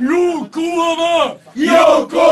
横浜横浜